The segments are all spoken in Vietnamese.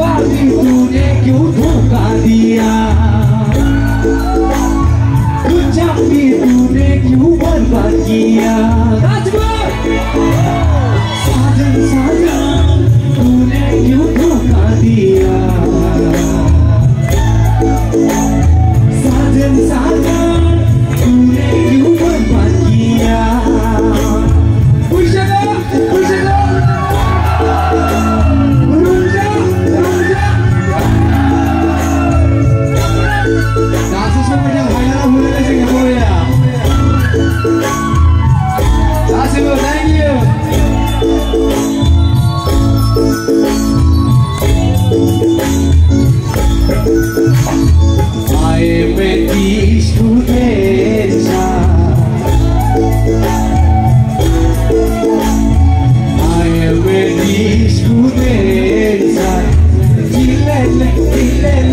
पानी तूने क्यों धोखा दिया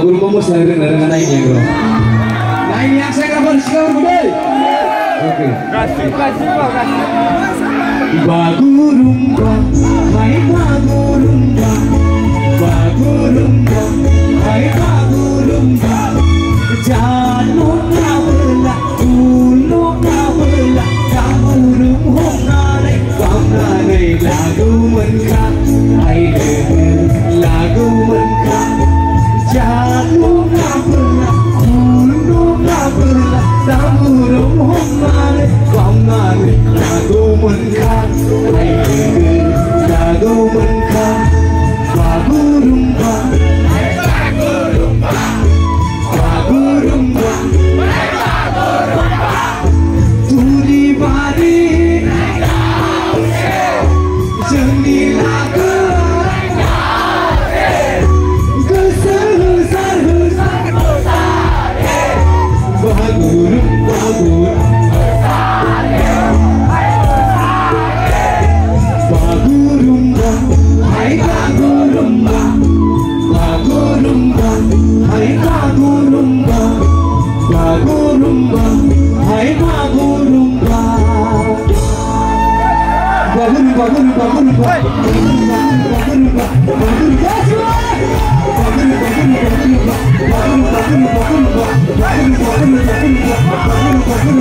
Magun kumus na rin na naik niya bro. Naik niya sa kapan sigawan ko dahil. Okay. Kasih kasih bro kasih. Bagurumba, may bagurumba, bagurumba, may bagurumba. Jangan mau berlak, dulu kau berlak, kamu rum hong na đây, hong na đây là du mình khác. Bagurumba, hai bagurumba, bagurumba, hai bagurumba, bagurumba, hai bagurumba. Bagurumba, bagurumba, bagurumba, bagurumba, bagurumba, bagurumba, bagurumba, bagurumba, bagurumba,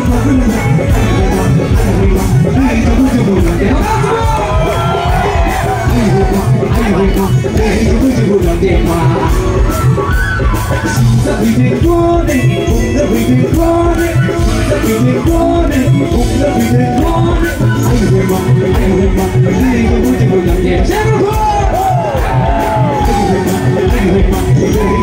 bagurumba, 电话。喜欢你的可爱卖里的不简单喜欢你的可爱卖萌的不简爱你的坏坏的女人我的灵魂解开生爱你的的